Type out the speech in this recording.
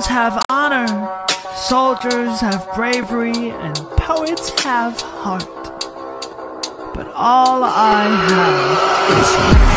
Sons have honor, soldiers have bravery, and poets have heart. But all I have is